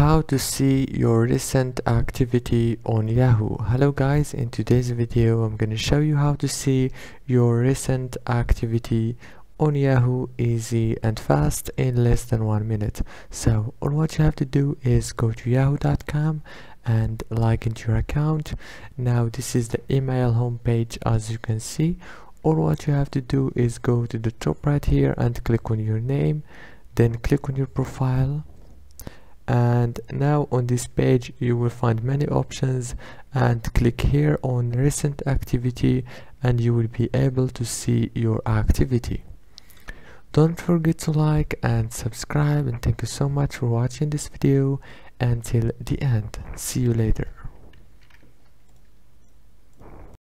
how to see your recent activity on Yahoo. Hello guys. In today's video I'm gonna show you how to see your recent activity on Yahoo easy and fast in less than one minute. So all what you have to do is go to yahoo.com and log into your account. Now this is the email homepage as you can see. All what you have to do is go to the top right here and click on your name then click on your profile and now on this page you will find many options and click here on recent activity and you will be able to see your activity. Don't forget to like and subscribe and thank you so much for watching this video. Until the end see you later